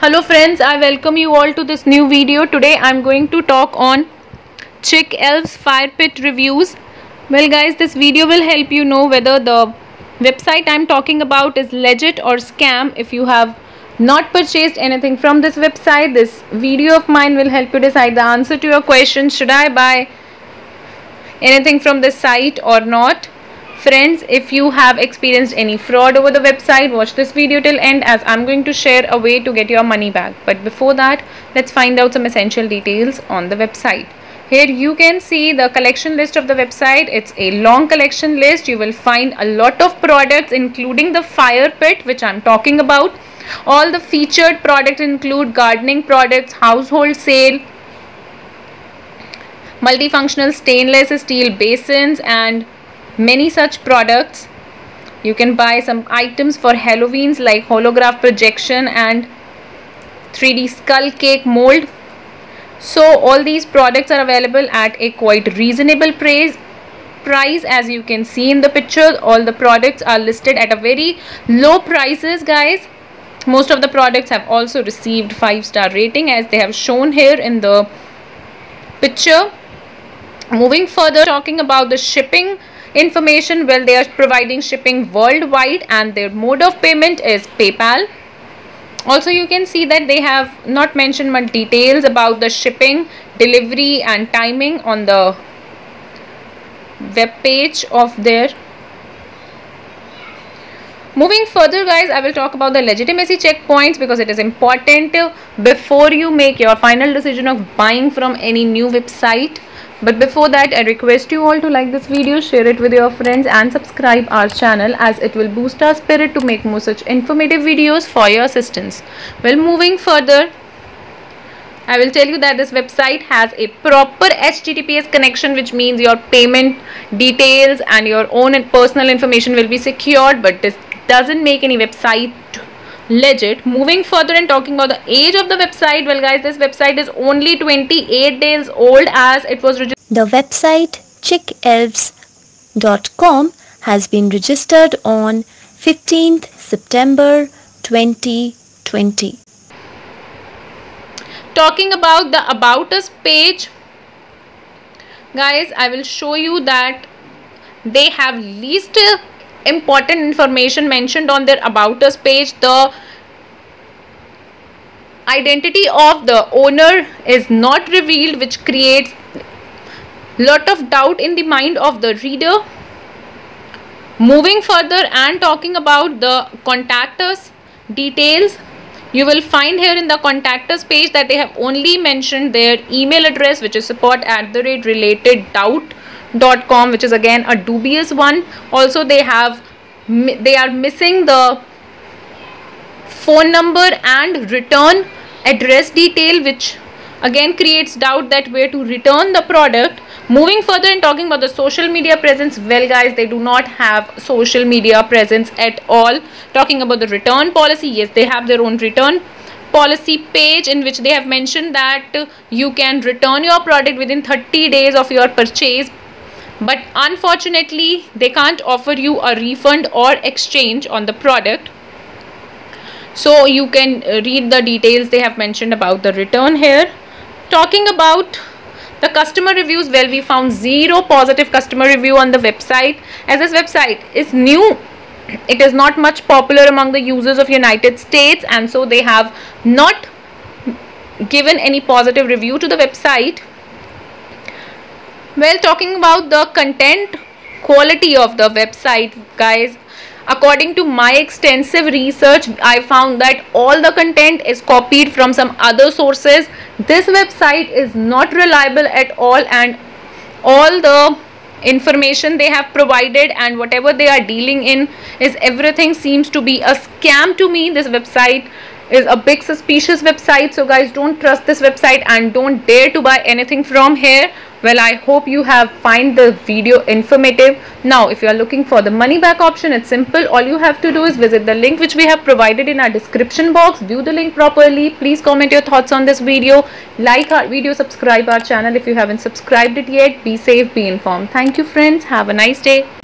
hello friends i welcome you all to this new video. Today i'm going to talk on Chic Elves fire pit reviews. Well guys this video will help you know whether the website i'm talking about is legit or scam if you have not purchased anything from this website. This video of mine will help you decide the answer to your question. Should i buy anything from this site or not? Friends if you have experienced any fraud over the website watch this video till end as i'm going to share a way to get your money back. But before that let's find out some essential details on the website. Here you can see the collection list of the website. It's a long collection list. You will find a lot of products including the fire pit which i'm talking about all the featured products include gardening products household sale multifunctional stainless steel basins and many such products. You can buy some items for Halloween's like holograph projection and 3D skull cake mold. So all these products are available at a quite reasonable price price as you can see in the picture. All the products are listed at a very low prices guys most of the products have also received 5 star rating as they have shown here in the picture. Moving further talking about the shipping information well they are providing shipping worldwide and their mode of payment is paypal. Also you can see that they have not mentioned much details about the shipping delivery and timing on the web page of their moving further guys i will talk about the legitimacy checkpoints because it is important before you make your final decision of buying from any new website. But before that i request you all to like this video share it with your friends and subscribe our channel as it will boost our spirit to make more such informative videos for your assistance. Well moving further I will tell you that this website has a proper HTTPS connection which means your payment details and your own personal information will be secured but this doesn't make any website legit. Moving further and talking about the age of the website well guys this website is only 28 days old as it was registered. The website chicelves.com has been registered on 15th september 2020 talking about the about us page guys i will show you that they have least important information mentioned on their about us page. The identity of the owner is not revealed which creates lot of doubt in the mind of the reader. Moving further and talking about the contact us details you will find here in the contact us page that they have only mentioned their email address which is support at the rate related doubt dot com which is again a dubious one. Also they have they are missing the phone number and return address detail which again creates doubt that where to return the product. Moving further and talking about the social media presence well guys they do not have social media presence at all. Talking about the return policy yes they have their own return policy page in which they have mentioned that you can return your product within 30 days of your purchase but unfortunately they can't offer you a refund or exchange on the product. So you can uh, read the details they have mentioned about the return here. Talking about the customer reviews well we found zero positive customer review on the website as this website is new. It is not much popular among the users of united states and so they have not given any positive review to the website well talking about the content quality of the website guys according to my extensive research i found that all the content is copied from some other sources. This website is not reliable at all and all the information they have provided and whatever they are dealing in is everything seems to be a scam to me. This website is a big suspicious website so guys don't trust this website and don't dare to buy anything from here well i hope you have find the video informative. Now if you are looking for the money back option it's simple. All you have to do is visit the link which we have provided in our description box. View the link properly. Please comment your thoughts on this video. Like our video subscribe our channel. If you haven't subscribed it yet be safe be informed. Thank you friends. Have a nice day